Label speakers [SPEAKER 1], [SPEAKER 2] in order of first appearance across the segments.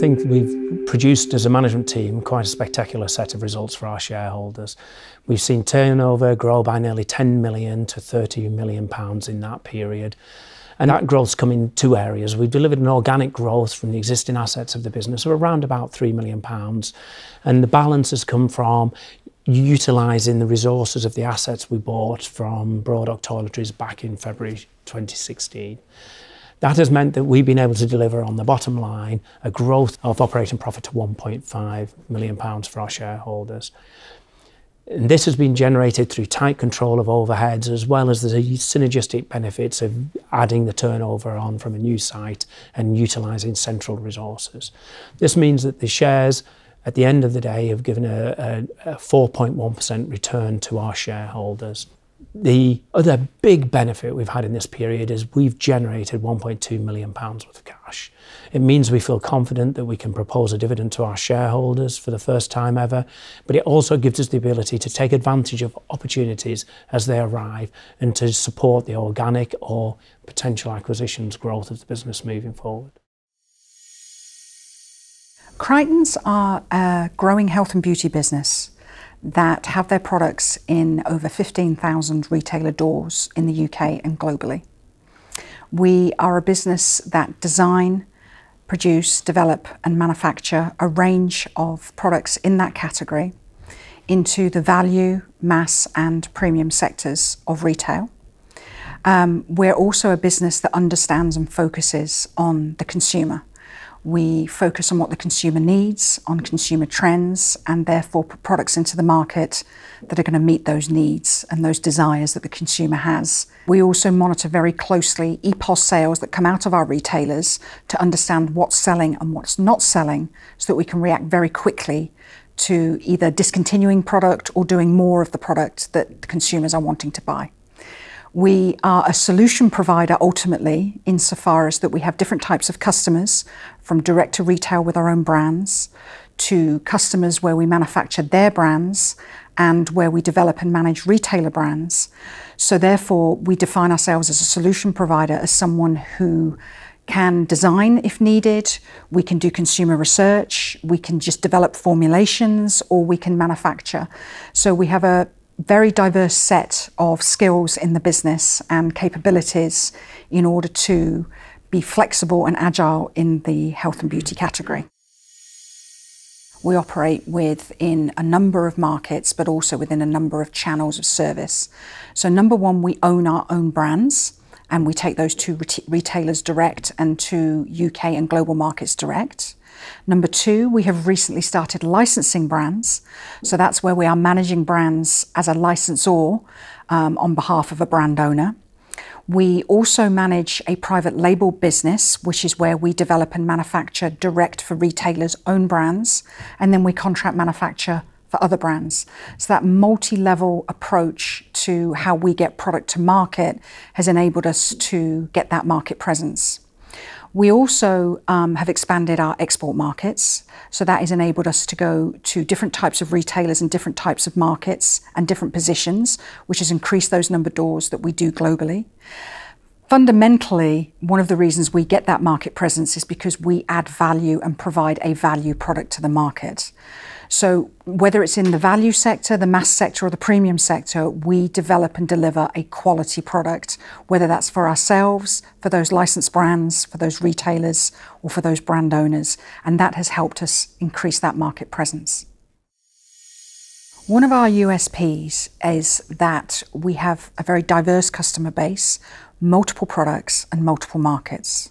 [SPEAKER 1] think we've produced as a management team quite a spectacular set of results for our shareholders. We've seen turnover grow by nearly 10 million to 30 million pounds in that period. And that growth's come in two areas. We've delivered an organic growth from the existing assets of the business of around about 3 million pounds. And the balance has come from utilising the resources of the assets we bought from Broad Oak Toiletries back in February 2016. That has meant that we've been able to deliver on the bottom line a growth of operating profit to 1.5 million pounds for our shareholders. And this has been generated through tight control of overheads as well as the synergistic benefits of adding the turnover on from a new site and utilising central resources. This means that the shares at the end of the day have given a, a, a 4.1% return to our shareholders. The other big benefit we've had in this period is we've generated 1.2 million pounds worth of cash. It means we feel confident that we can propose a dividend to our shareholders for the first time ever, but it also gives us the ability to take advantage of opportunities as they arrive and to support the organic or potential acquisitions growth of the business moving forward.
[SPEAKER 2] Creightons are a growing health and beauty business that have their products in over 15,000 retailer doors in the UK and globally. We are a business that design, produce, develop and manufacture a range of products in that category into the value, mass and premium sectors of retail. Um, we're also a business that understands and focuses on the consumer. We focus on what the consumer needs, on consumer trends, and therefore put products into the market that are going to meet those needs and those desires that the consumer has. We also monitor very closely EPOS sales that come out of our retailers to understand what's selling and what's not selling so that we can react very quickly to either discontinuing product or doing more of the product that consumers are wanting to buy. We are a solution provider ultimately, insofar as that we have different types of customers, from direct to retail with our own brands, to customers where we manufacture their brands, and where we develop and manage retailer brands. So, therefore, we define ourselves as a solution provider, as someone who can design if needed, we can do consumer research, we can just develop formulations, or we can manufacture. So, we have a very diverse set of skills in the business and capabilities in order to be flexible and agile in the health and beauty category. We operate within a number of markets, but also within a number of channels of service. So, number one, we own our own brands and we take those to retailers direct and to UK and global markets direct. Number two, we have recently started licensing brands. So that's where we are managing brands as a licensor um, on behalf of a brand owner. We also manage a private label business, which is where we develop and manufacture direct for retailers' own brands, and then we contract manufacture for other brands. So that multi-level approach to how we get product to market has enabled us to get that market presence. We also um, have expanded our export markets. So that has enabled us to go to different types of retailers and different types of markets and different positions, which has increased those number doors that we do globally. Fundamentally, one of the reasons we get that market presence is because we add value and provide a value product to the market. So whether it's in the value sector, the mass sector, or the premium sector, we develop and deliver a quality product, whether that's for ourselves, for those licensed brands, for those retailers, or for those brand owners. And that has helped us increase that market presence. One of our USPs is that we have a very diverse customer base, multiple products, and multiple markets.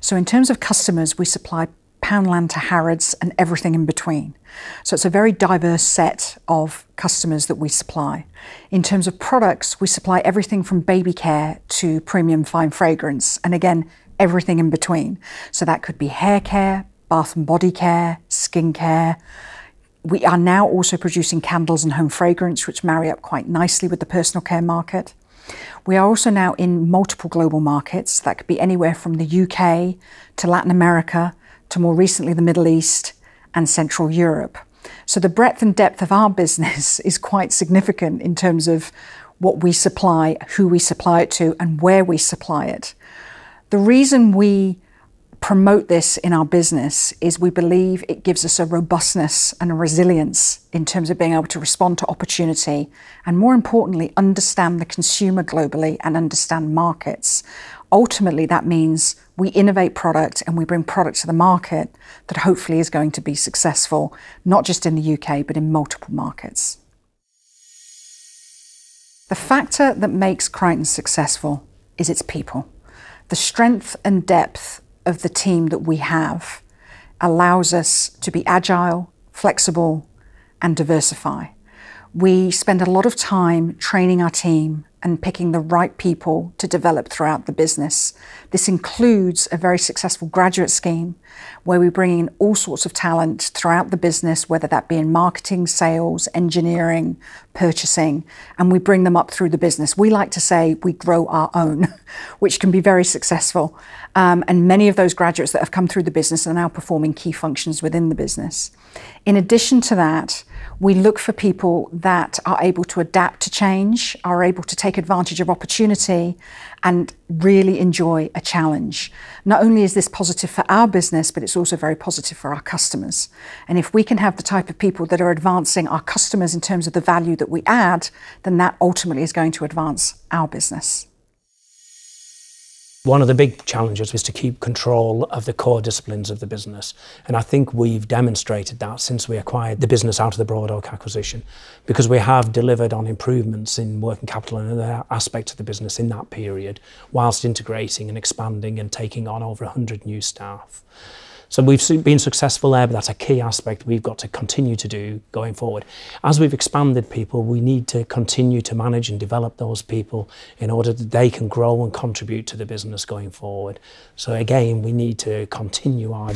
[SPEAKER 2] So, in terms of customers, we supply Poundland to Harrods and everything in between. So it's a very diverse set of customers that we supply. In terms of products, we supply everything from baby care to premium fine fragrance, and again, everything in between. So that could be hair care, bath and body care, skin care. We are now also producing candles and home fragrance, which marry up quite nicely with the personal care market. We are also now in multiple global markets. That could be anywhere from the UK to Latin America to more recently the Middle East and Central Europe. So the breadth and depth of our business is quite significant in terms of what we supply, who we supply it to, and where we supply it. The reason we promote this in our business is we believe it gives us a robustness and a resilience in terms of being able to respond to opportunity and more importantly understand the consumer globally and understand markets ultimately that means we innovate product and we bring product to the market that hopefully is going to be successful, not just in the UK, but in multiple markets. The factor that makes Creighton successful is its people. The strength and depth of the team that we have allows us to be agile, flexible, and diversify. We spend a lot of time training our team and picking the right people to develop throughout the business. This includes a very successful graduate scheme where we bring in all sorts of talent throughout the business, whether that be in marketing, sales, engineering, purchasing, and we bring them up through the business. We like to say we grow our own, which can be very successful. Um, and many of those graduates that have come through the business are now performing key functions within the business. In addition to that, we look for people that are able to adapt to change, are able to take advantage of opportunity, and really enjoy a challenge. Not only is this positive for our business, but it's also very positive for our customers. And if we can have the type of people that are advancing our customers in terms of the value that we add, then that ultimately is going to advance our business.
[SPEAKER 1] One of the big challenges was to keep control of the core disciplines of the business. And I think we've demonstrated that since we acquired the business out of the Broad Oak acquisition, because we have delivered on improvements in working capital and other aspects of the business in that period, whilst integrating and expanding and taking on over 100 new staff. So we've been successful there, but that's a key aspect we've got to continue to do going forward. As we've expanded people, we need to continue to manage and develop those people in order that they can grow and contribute to the business going forward. So again, we need to continue our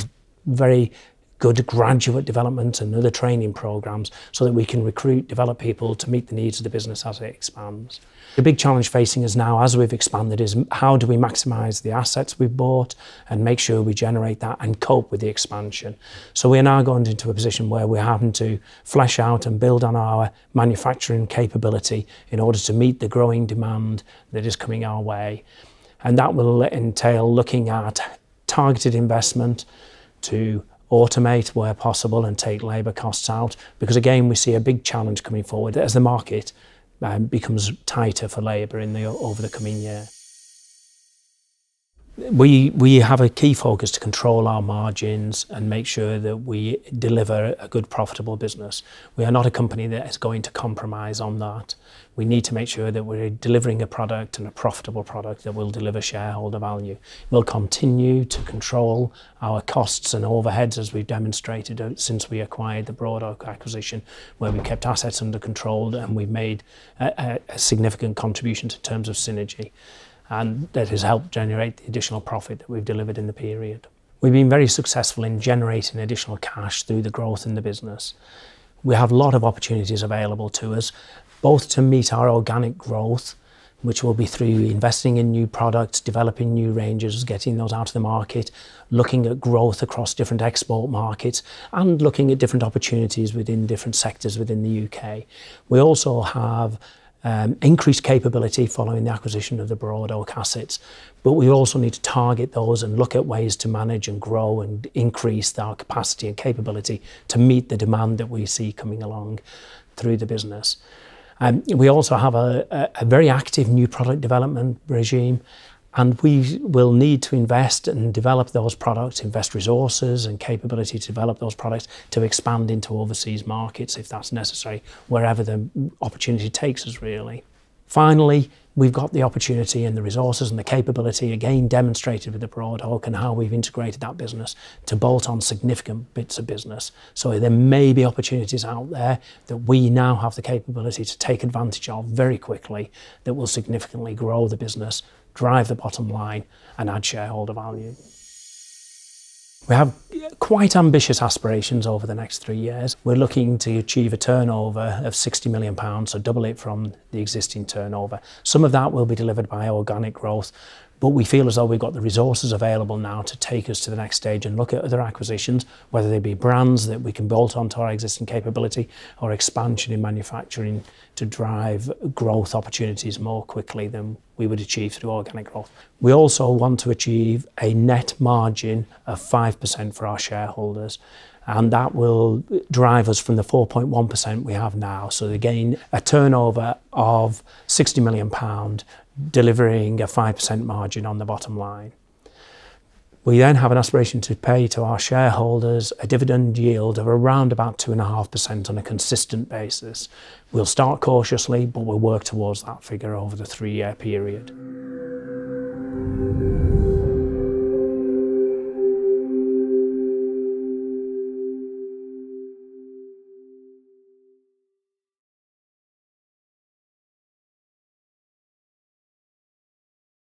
[SPEAKER 1] very good graduate development and other training programs so that we can recruit, develop people to meet the needs of the business as it expands. The big challenge facing us now as we've expanded is how do we maximise the assets we've bought and make sure we generate that and cope with the expansion. So we're now going into a position where we're having to flesh out and build on our manufacturing capability in order to meet the growing demand that is coming our way. And that will entail looking at targeted investment to automate where possible and take labour costs out. Because again, we see a big challenge coming forward as the market um, becomes tighter for labour in the over the coming year. We, we have a key focus to control our margins and make sure that we deliver a good profitable business. We are not a company that is going to compromise on that. We need to make sure that we're delivering a product and a profitable product that will deliver shareholder value. We'll continue to control our costs and overheads as we've demonstrated uh, since we acquired the Broad Oak acquisition, where we kept assets under control and we've made a, a significant contribution in terms of synergy and that has helped generate the additional profit that we've delivered in the period. We've been very successful in generating additional cash through the growth in the business. We have a lot of opportunities available to us, both to meet our organic growth, which will be through investing in new products, developing new ranges, getting those out of the market, looking at growth across different export markets, and looking at different opportunities within different sectors within the UK. We also have um, increased capability following the acquisition of the Broad Oak assets. But we also need to target those and look at ways to manage and grow and increase our capacity and capability to meet the demand that we see coming along through the business. Um, we also have a, a, a very active new product development regime and we will need to invest and develop those products, invest resources and capability to develop those products to expand into overseas markets if that's necessary, wherever the opportunity takes us really. Finally, we've got the opportunity and the resources and the capability, again demonstrated with the Broad and how we've integrated that business to bolt on significant bits of business. So there may be opportunities out there that we now have the capability to take advantage of very quickly that will significantly grow the business drive the bottom line and add shareholder value. We have quite ambitious aspirations over the next three years. We're looking to achieve a turnover of 60 million pounds, so double it from the existing turnover. Some of that will be delivered by organic growth, But we feel as though we've got the resources available now to take us to the next stage and look at other acquisitions, whether they be brands that we can bolt onto our existing capability or expansion in manufacturing to drive growth opportunities more quickly than we would achieve through organic growth. We also want to achieve a net margin of 5% for our shareholders and that will drive us from the 4.1% we have now. So again, a turnover of 60 million pound delivering a 5% margin on the bottom line. We then have an aspiration to pay to our shareholders a dividend yield of around about 2.5% on a consistent basis. We'll start cautiously, but we'll work towards that figure over the three-year period.